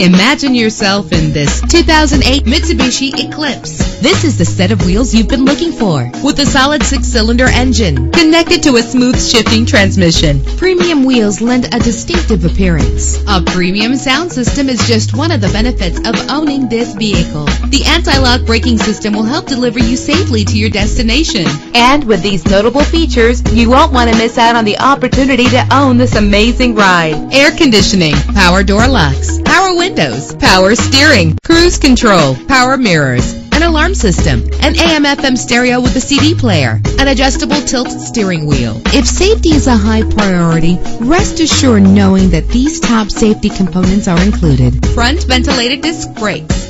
Imagine yourself in this 2008 Mitsubishi Eclipse. This is the set of wheels you've been looking for with a solid six-cylinder engine connected to a smooth shifting transmission. Premium wheels lend a distinctive appearance. A premium sound system is just one of the benefits of owning this vehicle. The anti-lock braking system will help deliver you safely to your destination. And with these notable features, you won't want to miss out on the opportunity to own this amazing ride. Air conditioning, power door locks, power windows, power steering, cruise control, power mirrors, an alarm system, an AM FM stereo with a CD player, an adjustable tilt steering wheel. If safety is a high priority, rest assured knowing that these top safety components are included. Front ventilated disc brakes,